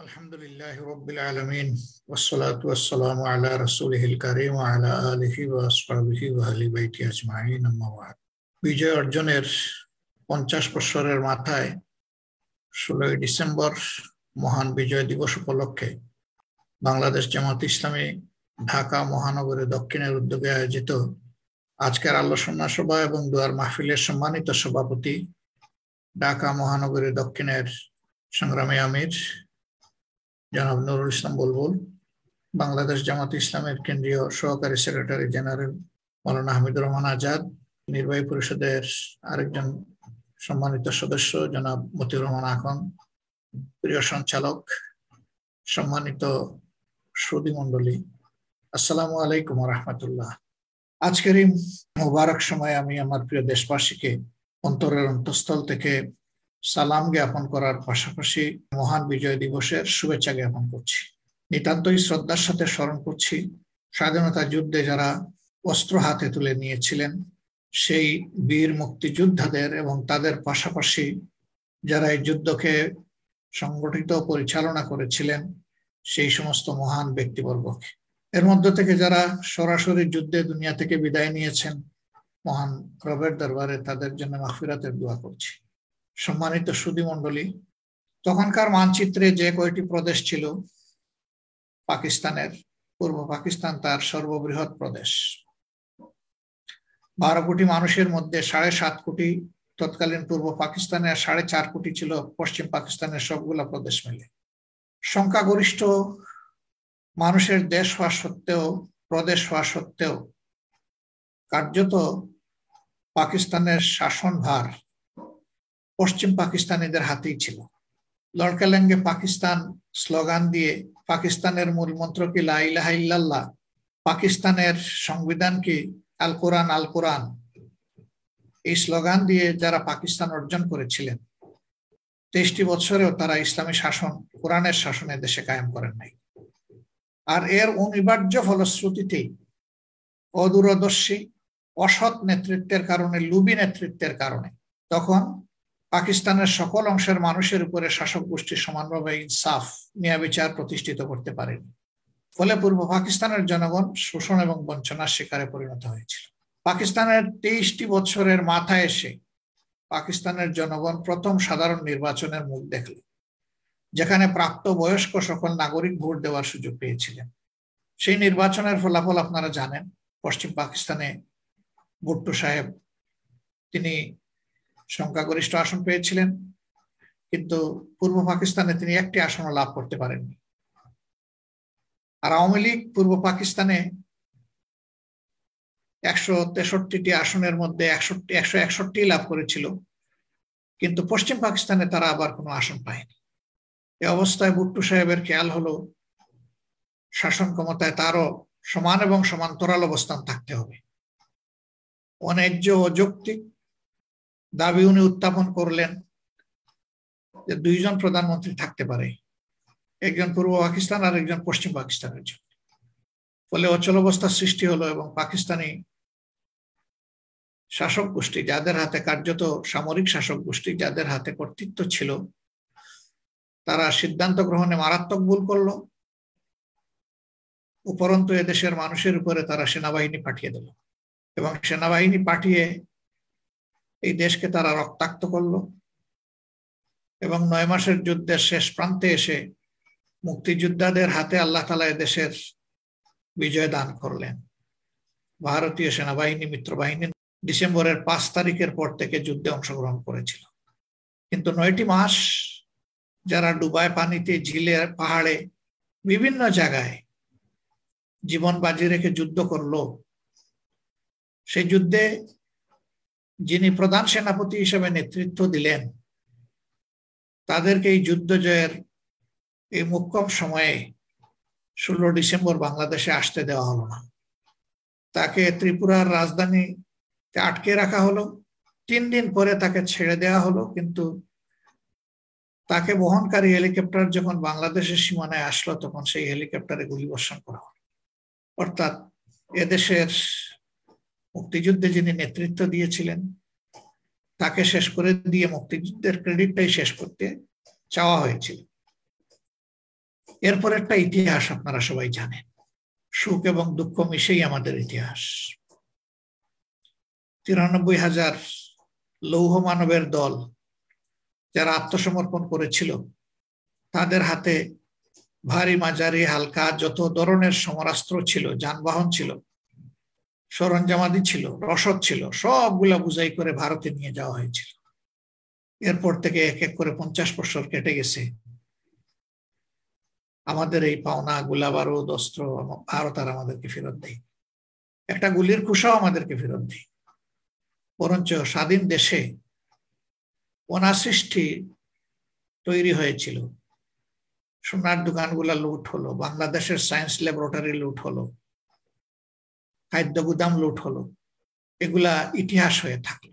الحمد لله رب العالمين والصلاة والسلام على رسوله الكريم وعلى آله وأصحابه وأهل بيته أجمعين أما بعد বিজয় অর্জনের পঞ্চাশ বছরের মাথায় ষোলোই ডিসেম্বর মহান বিজয় দিবস উপলক্ষে বাংলাদেশ জামাত ইসলামী ঢাকা মহানগরের দক্ষিণের উদ্যোগে আয়োজিত আজকের আলোচনা সভা এবং দুয়ার মাহফিলের সম্মানিত সভাপতি ঢাকা মহানগরী দক্ষিণের সংগ্রামী আমির জনাব নুরুল ইসলাম বুলবুল, বাংলাদেশ জামাত ইসলামের কেন্দ্রীয় সহকারী সেক্রেটারি জেনারেল মৌলানা হামিদুর রহমান আজাদ, নির্বাহী পরিষদের আরেকজন সম্মানিত সদস্য জনাব মতিউর রহমান আখন প্রিয় সঞ্চালক, সম্মানিত সুদী মন্ডলী আসসালামু আলাইকুম রহমতুল্লাহ। আজকের এই মুবারক সময় আমি আমার প্রিয় দেশবাসীকে অন্তরের অন্তঃস্থল থেকে সালাম জ্ঞাপন করার পাশাপাশি মহান বিজয় দিবসের শুভেচ্ছা জ্ঞাপন করছি। নিতান্তই শ্রদ্ধার সাথে স্মরণ করছি, স্বাধীনতা যুদ্ধে যারা অস্ত্র হাতে তুলে নিয়েছিলেন, সেই বীর মুক্তিযোদ্ধাদের এবং তাদের পাশাপাশি যারা এই যুদ্ধকে সংগঠিত পরিচালনা করেছিলেন, সেই সমস্ত মহান ব্যক্তিবর্গকে। এর মধ্য থেকে যারা সরাসরি যুদ্ধে দুনিয়া থেকে বিদায় নিয়েছেন, মহান রবের দরবারে তাদের জন্য মাফিরাতের দোয়া করছি। সম্মানিত সুদী মন্ডলী তখনকার মানচিত্রে যে কয়টি প্রদেশ ছিল, পাকিস্তানের, পূর্ব পাকিস্তান তার সর্ববৃহৎ প্রদেশ। বারো কোটি মানুষের মধ্যে সাড়ে সাত কোটি, তৎকালীন পূর্ব পাকিস্তানে আর সাড়ে চার কোটি ছিল, পশ্চিম পাকিস্তানের সবগুলা প্রদেশ মিলে। সংখ্যাগরিষ্ঠ মানুষের দেশ হওয়া সত্ত্বেও, প্রদেশ হওয়া সত্ত্বেও কার্যত পাকিস্তানের শাসনভার পশ্চিম পাকিস্তানিদের হাতেই ছিল। লড়কালেঙ্গে পাকিস্তান স্লোগান দিয়ে পাকিস্তানের মূল মন্ত্র কি লাইলাহাইল্লাল্লাহ পাকিস্তানের সংবিধান কি আল কোরআন আল কোরআন? এই স্লোগান দিয়ে যারা পাকিস্তান অর্জন করেছিলেন, তেইশটি বছরেও তারা ইসলামী শাসন, কোরআনের শাসনে দেশে কায়েম করেন নাই। আর এর অনিবার্য ফলশ্রুতিতেই অদূরদর্শী, অসৎ নেতৃত্বের কারণে, লুবি নেতৃত্বের কারণে, তখন পাকিস্তানের সকল অংশের মানুষের উপরে শাসক গোষ্ঠী সমানভাবে ইনসাফ নিয়া বিচার প্রতিষ্ঠিত করতে পারেনি। ফলে পূর্ব পাকিস্তানের জনগণ শোষণ এবং বঞ্চনার শিকারে পরিণত হয়েছিল। পাকিস্তানের তেইশটি বছরের মাথায় এসে পাকিস্তানের জনগণ প্রথম সাধারণ নির্বাচনের মুখ দেখল, যেখানে প্রাপ্ত বয়স্ক সকল নাগরিক ভোট দেওয়ার সুযোগ পেয়েছিলেন। সেই নির্বাচনের ফলাফল আপনারা জানেন, পশ্চিম পাকিস্তানে ভুট্টো সাহেব, তিনি সংখ্যাগরিষ্ঠ আসন পেয়েছিলেন, কিন্তু পূর্ব পাকিস্তানে তিনি একটি আসনও লাভ করতে পারেননি। আর আওয়ামী লীগ পূর্ব পাকিস্তানে একশো তেষট্টিটি আসনের মধ্যে একষট্টি, একশো একষট্টি লাভ করেছিল, কিন্তু পশ্চিম পাকিস্তানে তারা আবার কোনো আসন পায়নি। এ অবস্থায় বুট্টু সাহেবের খেয়াল হলো, শাসন ক্ষমতায় তারও সমান এবং সমান্তরাল অবস্থান থাকতে হবে। অন্যায্য অযৌক্তিক দাবি উনি উত্থাপন করলেন যে দুইজন প্রধানমন্ত্রী থাকতে পারে, একজন পূর্ব পাকিস্তান আর একজন পশ্চিম পাকিস্তানের জন্য। ফলে অচল অবস্থার সৃষ্টি হলো এবং পাকিস্তানি শাসক গোষ্ঠী যাদের হাতে কার্যত সামরিক শাসক গোষ্ঠী, যাদের হাতে কর্তৃত্ব ছিল, তারা সিদ্ধান্ত গ্রহণে মারাত্মক ভুল করল। উপরন্তু এদেশের মানুষের উপরে তারা সেনাবাহিনী পাঠিয়ে দিল এবং সেনাবাহিনী পাঠিয়ে এই দেশকে তারা রক্তাক্ত করল। এবং নয় মাসের যুদ্ধের শেষ প্রান্তে এসে মুক্তিযোদ্ধাদের হাতে আল্লাহ তালা দেশের বিজয় দান করলেন। ভারতীয় সেনাবাহিনী, মিত্রবাহিনী ডিসেম্বরের পাঁচ তারিখের পর থেকে যুদ্ধে অংশগ্রহণ করেছিল। কিন্তু নয়টি মাস যারা ডুবায় পানিতে, ঝিলে, পাহাড়ে, বিভিন্ন জায়গায় জীবন বাজি রেখে যুদ্ধ করল, সেই যুদ্ধে যিনি প্রধান সেনাপতি হিসেবে নেতৃত্ব দিলেন, তাদেরকে এই যুদ্ধ জয়ের এই মুখ্যম সময়ে ষোলো ডিসেম্বর বাংলাদেশে আসতে দেওয়া হলো না। তাকে ত্রিপুরার রাজধানী আটকে রাখা হলো। তিন দিন পরে তাকে ছেড়ে দেওয়া হলো, কিন্তু তাকে বহনকারী হেলিকপ্টার যখন বাংলাদেশের সীমানায় আসলো, তখন সেই হেলিকপ্টারে গুলিবর্ষণ করা হলো। অর্থাৎ এদেশের মুক্তিযুদ্ধে যিনি নেতৃত্ব দিয়েছিলেন, তাকে শেষ করে দিয়ে মুক্তিযুদ্ধের ক্রেডিটটাই শেষ করতে চাওয়া হয়েছিল। এরপর একটা ইতিহাস আপনারা সবাই জানেন। সুখ এবং দুঃখ মিশেই আমাদের ইতিহাস। তিরানব্বই হাজার লৌহ মানবের দল যারা আত্মসমর্পণ করেছিল, তাদের হাতে ভারী মাঝারি হালকা যত ধরনের সমরাস্ত্র ছিল, যানবাহন ছিল সরঞ্জামাদি ছিল, রসদ ছিল, সবগুলা বুঝাই করে ভারতে নিয়ে যাওয়া হয়েছিল। এরপর থেকে এক এক করে পঞ্চাশ বছর কেটে গেছে। আমাদের এই পাওনা, গুলা, বারুদ, অস্ত্র ভারত আর আমাদেরকে ফেরত দেয়। একটা গুলির কুশাও আমাদেরকে ফেরত দেয়। বরঞ্চ স্বাধীন দেশে অনাসৃষ্টি তৈরি হয়েছিল। সোনার দোকানগুলা লুট হলো, বাংলাদেশের সায়েন্স ল্যাবরেটরি লুট হলো। খাদ্য গুদাম লুট হলো, এগুলা ইতিহাস হয়ে থাকল।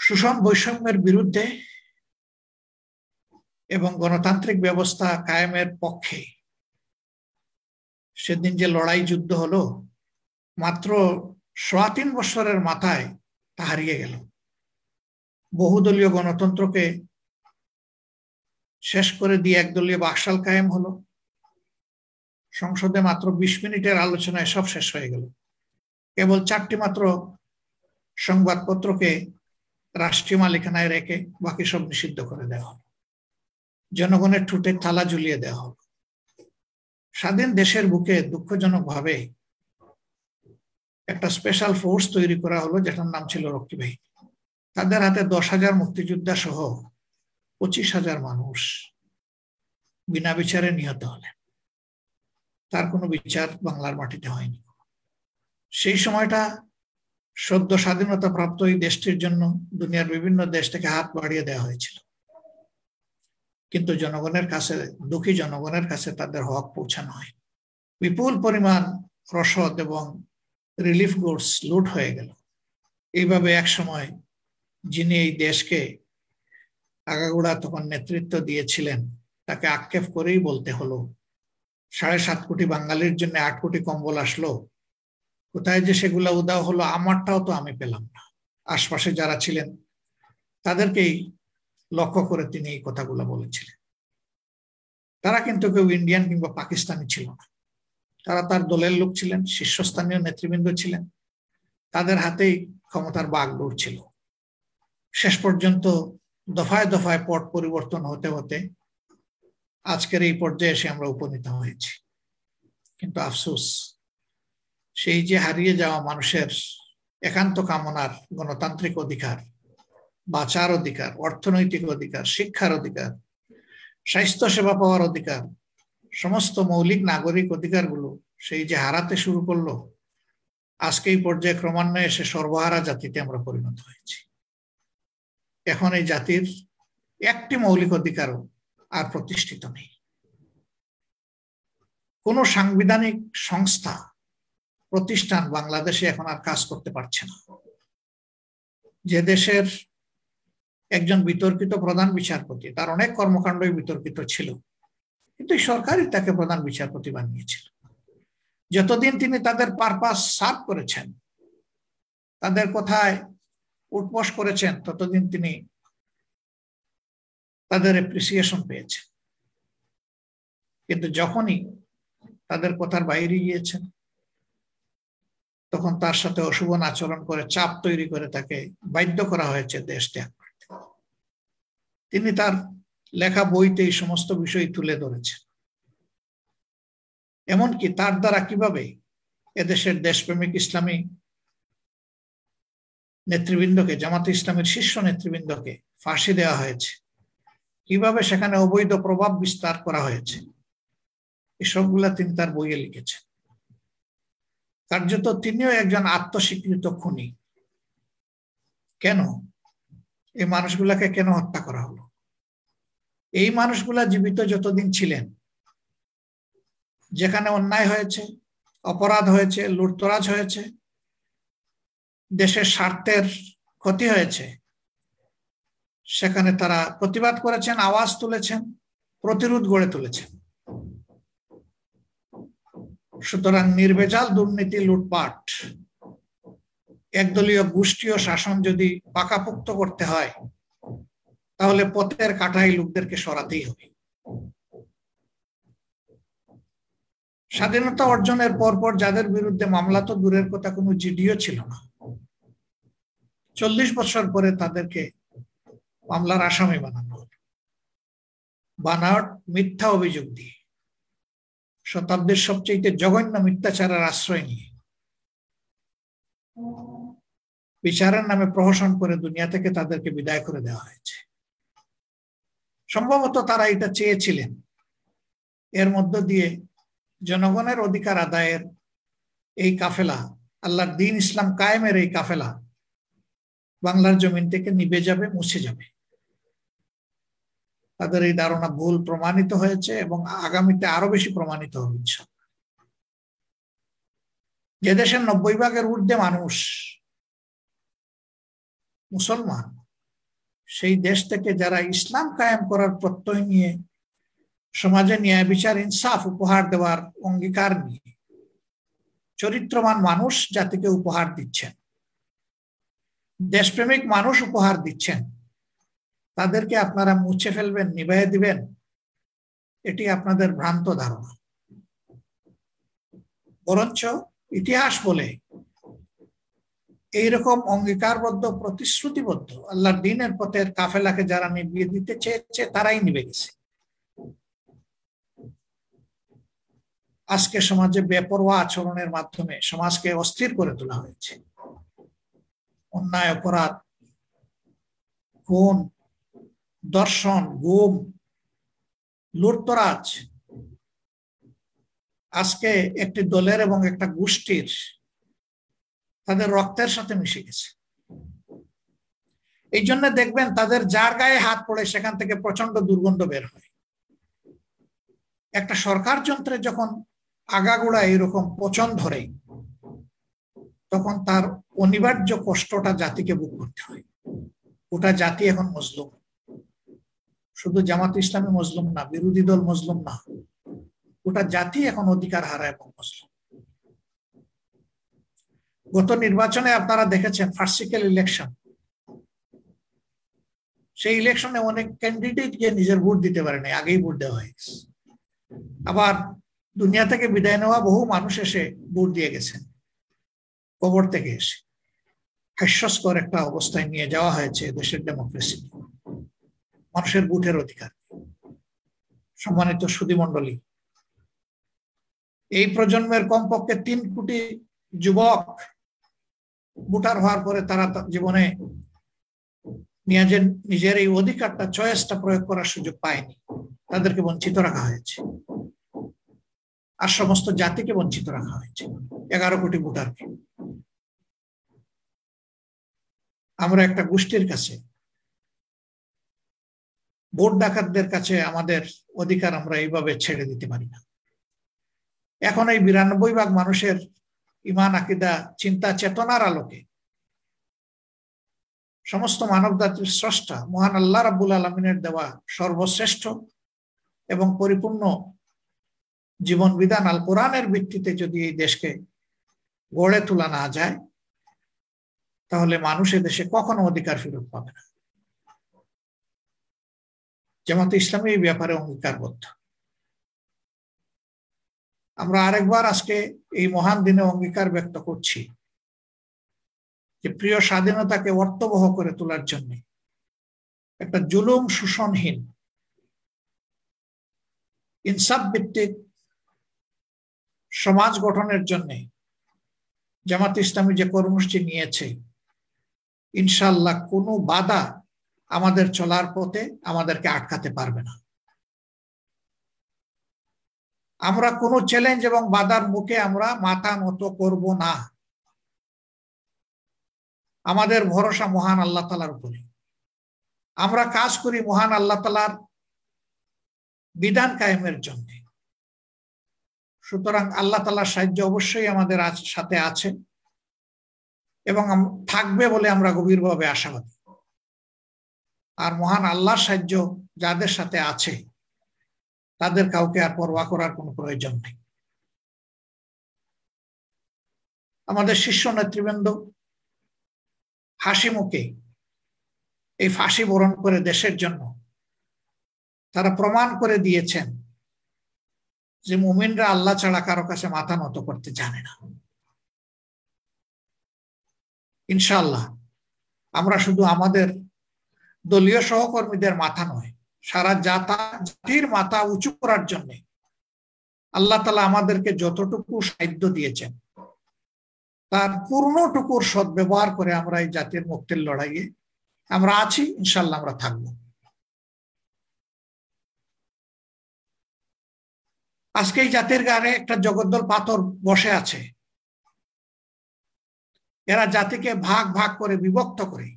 শোষণ বৈষম্যের বিরুদ্ধে এবং গণতান্ত্রিক ব্যবস্থা কায়েমের পক্ষে সেদিন যে লড়াই যুদ্ধ হলো, মাত্র সোয়া তিন বছরের মাথায় তা হারিয়ে গেল। বহুদলীয় গণতন্ত্রকে শেষ করে দিয়ে একদলীয় বাকশাল কায়েম হলো। সংসদে মাত্র বিশ মিনিটের আলোচনায় সব শেষ হয়ে গেল। কেবল চারটি মাত্র সংবাদপত্রকে রাষ্ট্রীয় মালিকানায় রেখে বাকি সব নিষিদ্ধ করে দেওয়া হলো জনগণের ঠুটে থালা ঝুলিয়ে দেওয়া হলো স্বাধীন দেশের বুকে দুঃখজনক ভাবে একটা স্পেশাল ফোর্স তৈরি করা হলো, যেটার নাম ছিল রক্ষী বাহিনী। তাদের হাতে দশ হাজার মুক্তিযোদ্ধা সহ পঁচিশ হাজার মানুষ বিনা বিচারে নিহত হলেন। তার কোনো বিচার বাংলার মাটিতে হয়নি। সেই সময়টা সদ্য স্বাধীনতা প্রাপ্ত এই দেশটির জন্য দুনিয়ার বিভিন্ন দেশ থেকে হাত বাড়িয়ে দেওয়া হয়েছিল। কিন্তু জনগণের কাছে, দুঃখী জনগণের কাছে তাদের হক পৌঁছানো হয় বিপুল পরিমাণ রসদ এবং রিলিফ গুডস লুট হয়ে গেল। এইভাবে এক সময় যিনি এই দেশকে আগাগোড়া তখন নেতৃত্ব দিয়েছিলেন, তাকে আক্ষেপ করেই বলতে হলো, সাড়ে সাত কোটি বাঙালির জন্য আট কোটি কম্বল আসলো কোথায় যে সেগুলা উদাহ হলো, আমারটাও তো আমি পেলাম না। আশপাশে যারা ছিলেন, তাদেরকেই লক্ষ্য করে তিনি এই কথাগুলো বলেছিলেন। তারা কিন্তু কেউ ইন্ডিয়ান কিংবা পাকিস্তানি ছিল না। তারা তার দলের লোক ছিলেন, শীর্ষস্থানীয় নেতৃবৃন্দ ছিলেন। তাদের হাতেই ক্ষমতার বাঘ ছিল শেষ পর্যন্ত দফায় দফায় পট পরিবর্তন হতে হতে আজকের এই পর্যায়ে এসে আমরা উপনীত হয়েছি। কিন্তু আফসোস সেই যে হারিয়ে যাওয়া মানুষের একান্ত কামনার গণতান্ত্রিক অধিকার, বাঁচার অধিকার, অর্থনৈতিক অধিকার, শিক্ষার অধিকার, স্বাস্থ্য সেবা পাওয়ার অধিকার, সমস্ত মৌলিক নাগরিক অধিকারগুলো সেই যে হারাতে শুরু করল, আজকে এই পর্যায়ে ক্রমান্বয়ে এসে সর্বহারা জাতিতে আমরা পরিণত হয়েছি। এখন এই জাতির একটি মৌলিক অধিকারও আর প্রতিষ্ঠিত নেই। কোন সাংবিধানিক সংস্থা প্রতিষ্ঠান বাংলাদেশে এখন আর কাজ করতে পারছে না। যে দেশের একজন বিতর্কিত প্রধান বিচারপতি, তার অনেক কর্মকাণ্ডই বিতর্কিত ছিল, কিন্তু সরকারই তাকে প্রধান বিচারপতি বানিয়েছিল। যতদিন তিনি তাদের পারপাস সার্ভ করেছেন, তাদের কোথায় উঠবস করেছেন, ততদিন তিনি তাদের এপ্রিসিয়েশন পেয়েছেন। কিন্তু যখনই তাদের কথার বাইরে গিয়েছেন তখন তার সাথে অশুভ আচরণ করে, চাপ তৈরি করে তাকে বাধ্য করা হয়েছে দেশ ত্যাগ করতে। তিনি তার লেখা বইতে এই সমস্ত বিষয় তুলে ধরেছেন। এমনকি তার দ্বারা কীভাবে এদেশের দেশপ্রেমিক ইসলামী নেতৃবৃন্দকে, জামাত ইসলামের শীর্ষ নেতৃবৃন্দকে ফাঁসি দেওয়া হয়েছে, কীভাবে সেখানে অবৈধ প্রভাব বিস্তার করা হয়েছে এসবগুলা তিনি তার বইয়ে লিখেছেন। কার্যত তিনিও একজন আত্মস্বীকৃত খুনি। কেন? এই মানুষগুলাকে কেন হত্যা করা হলো? এই মানুষগুলা জীবিত যতদিন ছিলেন, যেখানে অন্যায় হয়েছে, অপরাধ হয়েছে, লুটতরাজ হয়েছে, দেশের স্বার্থের ক্ষতি হয়েছে, সেখানে তারা প্রতিবাদ করেছেন, আওয়াজ তুলেছেন, প্রতিরোধ গড়ে তুলেছেন। সুতরাং নির্ভেজাল দুর্নীতি লুটপাট। একদলীয় গোষ্ঠীয় শাসন যদি পাকাপোক্ত করতে হয়, তাহলে পথের কাঠাই লোকদেরকে সরাতেই হবে। স্বাধীনতা অর্জনের পরপর যাদের বিরুদ্ধে মামলা তো দূরের কথা, কোনো জিডিও ছিল না। চল্লিশ বছর পরে তাদেরকে মামলার আসামি বানানো বানাওয়াট মিথ্যা অভিযোগ দিয়ে। শতাব্দীর সবচেয়ে জঘন্য মিথ্যাচারের আশ্রয় নিয়ে। বিচারের নামে প্রহসন করে দুনিয়া থেকে তাদেরকে বিদায় করে দেওয়া হয়েছে। সম্ভবত তারা এটা চেয়েছিলেন। এর মধ্য দিয়ে জনগণের অধিকার আদায়ের এই কাফেলা, আল্লাহর দিন ইসলাম কায়েমের এই কাফেলা, বাংলার জমিন থেকে নিবে যাবে, মুছে যাবে। তাদের এই ধারণা ভুল প্রমাণিত হয়েছে এবং আগামীতে আরও বেশি প্রমাণিত হবে যে দেশের নব্বই ভাগের ঊর্ধ্বে মানুষ মুসলমান, সেই দেশ থেকে যারা ইসলাম কায়েম করার প্রত্যয় নিয়ে, সমাজে ন্যায় বিচার, ইনসাফ উপহার দেওয়ার অঙ্গীকার নিয়ে চরিত্রবান মানুষ জাতিকে উপহার দিচ্ছেন। দেশপ্রেমিক মানুষ উপহার দিচ্ছেন। তাদেরকে আপনারা মুছে ফেলবেন নিভাই দিবেন, এটি আপনাদের ভ্রান্ত ধারণা। বরঞ্চ ইতিহাস বলে এইরকম অঙ্গীকারবদ্ধ, প্রতিশ্রুতিবদ্ধ, আল্লাহর দিনের পথের কাফেলাকে যারা নিবিয়ে দিতে চেয়েছে, তারাই নিবে গেছে। আজকে সমাজে বেপরোয়া আচরণের মাধ্যমে সমাজকে অস্থির করে তোলা হয়েছে। অন্যায়, অপরাধ, খুন দর্শন গুম লুটতরাজ। আজকে একটি দলের এবং একটা গোষ্ঠীর তাদের রক্তের সাথে মিশে গেছে। এই জন্য দেখবেন তাদের যার গায়ে হাত পড়ে সেখান থেকে প্রচণ্ড দুর্গন্ধ বের হয়। একটা সরকার যন্ত্রে যখন আগাগোড়া এরকম পচন ধরে, তখন তার অনিবার্য কষ্টটা জাতিকে বুক করতে হয়। ওটা জাতি এখন মজলুম। শুধু জামাত ইসলামী মজলুম না, বিরোধী দল মজলুম না ওটা জাতি এখন অধিকার হারায় এবং মজলুম। গত নির্বাচনে আপনারা দেখেছেন ফার্সিক্যাল ইলেকশন। সেই ইলেকশনে অনেক ক্যান্ডিডেট গিয়ে নিজের ভোট দিতে পারেনি আগেই ভোট দেওয়া হয়ে গেছে। আবার দুনিয়া থেকে বিদায় নেওয়া বহু মানুষ এসে ভোট দিয়ে গেছেন, কবর থেকে এসে। হাস্যস্কর একটা অবস্থায় নিয়ে যাওয়া হয়েছে দেশের ডেমোক্রেসি মানুষের ভোটের অধিকার। সম্মানিত সুদীমণ্ডলী এই প্রজন্মের কমপক্ষে তিন কোটি যুবক ভোটার হওয়ার পরে তারা জীবনে নিজের নিজের এই অধিকারটা, চয়েসটা প্রয়োগ করার সুযোগ পায়নি। তাদেরকে বঞ্চিত রাখা হয়েছে। আর সমস্ত জাতিকে বঞ্চিত রাখা হয়েছে, এগারো কোটি ভোটারকে। আমরা একটা গোষ্ঠীর কাছে ভোট ডাকাতদের কাছে আমাদের অধিকার আমরা এইভাবে ছেড়ে দিতে পারি না। এখন এই বিরানব্বই ভাগ মানুষের ইমান, আকিদা, চিন্তা, চেতনার আলোকে সমস্ত মানব জাতির স্রষ্টা মহান আল্লাহ রাবুল আলমিনের দেওয়া সর্বশ্রেষ্ঠ এবং পরিপূর্ণ জীবন বিধান আল কোরআনের ভিত্তিতে যদি এই দেশকে গড়ে তোলা না যায়, তাহলে মানুষ দেশে কখনো অধিকার ফেরত পাবে না। জামাত ইসলামী এই ব্যাপারে অঙ্গীকারবদ্ধ। আমরা আরেকবার আজকে এই মহান দিনে অঙ্গীকার ব্যক্ত করছি যে প্রিয় স্বাধীনতাকে অর্থবহ করে তোলার জন্য একটা জুলুম শোষণহীন, ইনসাফ ভিত্তিক সমাজ গঠনের জন্য জামাত ইসলামী যে কর্মসূচি নিয়েছে ইনশাল্লাহ কোনো বাধা আমাদের চলার পথে আমাদেরকে আটকাতে পারবে না। আমরা কোনো চ্যালেঞ্জ এবং বাধার মুখে আমরা মাথা মতো করব না। আমাদের ভরসা মহান আল্লাহ তালার উপরে। আমরা কাজ করি মহান আল্লাহ তালার বিধান কায়েমের জন্য। সুতরাং আল্লাহ তালার সাহায্য অবশ্যই আমাদের সাথে আছে এবং থাকবে বলে আমরা গভীরভাবে আশাবাদী। আর মহান আল্লাহর সাহায্য যাদের সাথে আছে, তাদের কাউকে আর পরোয়া করার কোনো প্রয়োজন নেই। আমাদের শীর্ষ নেতৃবৃন্দ হাসি মুখে এই ফাঁসি বরণ করে দেশের জন্য তারা প্রমাণ করে দিয়েছেন যে মুমিনরা আল্লাহ ছাড়া কারও কাছে মাথা নত করতে জানে না। ইনশাল্লাহ আমরা শুধু আমাদের দলীয় সহকর্মীদের মাথা নয়, সারা জাতা, জাতির মাথা উঁচু করার জন্য। আল্লাহ তালা আমাদেরকে যতটুকু সাহায্য দিয়েছেন, তার পূর্ণটুকুর সদ ব্যবহার করে আমরা এই জাতির মুক্তির লড়াইয়ে আমরা আছি ইনশাল্লাহ আমরা থাকব। আজকে এই জাতির গানে একটা জগদ্দল পাথর বসে আছে। এরা জাতিকে ভাগ ভাগ করে বিভক্ত করে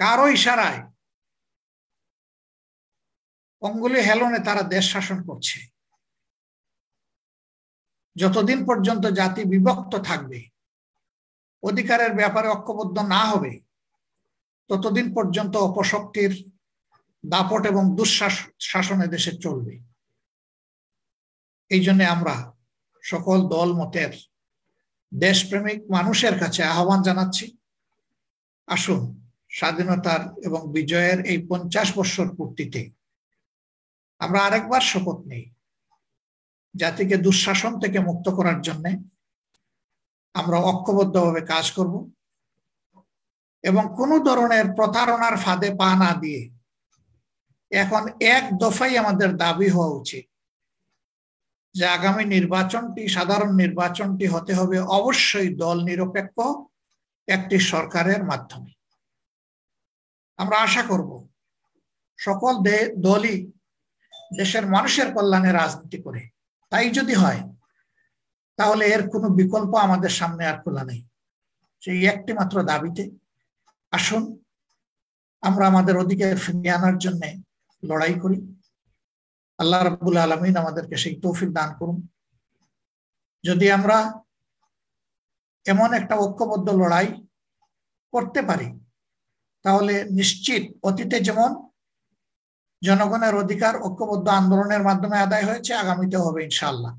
কারও ইশারায় অঙ্গুলি হেলনে তারা দেশ শাসন করছে। যতদিন পর্যন্ত জাতি বিভক্ত থাকবে, অধিকারের ব্যাপারে ঐক্যবদ্ধ না হবে, ততদিন পর্যন্ত অপশক্তির দাপট এবং দুঃশাসনে দেশে চলবে। এই জন্য আমরা সকল দল, মতের দেশপ্রেমিক মানুষের কাছে আহ্বান জানাচ্ছি। আসুন স্বাধীনতার এবং বিজয়ের এই পঞ্চাশ বৎসর পূর্তিতে আমরা আরেকবার শপথ নেই। জাতিকে দুঃশাসন থেকে মুক্ত করার জন্য আমরা ঐক্যবদ্ধভাবে কাজ করব এবং কোনো ধরনের প্রতারণার ফাঁদে পা না দিয়ে এখন এক দফাই আমাদের দাবি হওয়া উচিত যে আগামী নির্বাচনটি, সাধারণ নির্বাচনটি হতে হবে অবশ্যই দল নিরপেক্ষ একটি সরকারের মাধ্যমে। আমরা আশা করব সকল দলই দেশের মানুষের কল্যাণে রাজনীতি করে। তাই যদি হয়, তাহলে এর কোনো বিকল্প আমাদের সামনে আর খোলা নেই। সেই একটি মাত্র দাবিতে আসুন, আমরা আমাদের অধিকার ফিরিয়ে আনার জন্য লড়াই করি। আল্লাহ রাবুল আলমিন আমাদেরকে সেই তৌফিক দান করুন। যদি আমরা এমন একটা ঐক্যবদ্ধ লড়াই করতে পারি তাহলে নিশ্চিত অতীতে যেমন জনগণের অধিকার ঐক্যবদ্ধ আন্দোলনের মাধ্যমে আদায় হয়েছে আগামীতে হবে ইনশাল্লাহ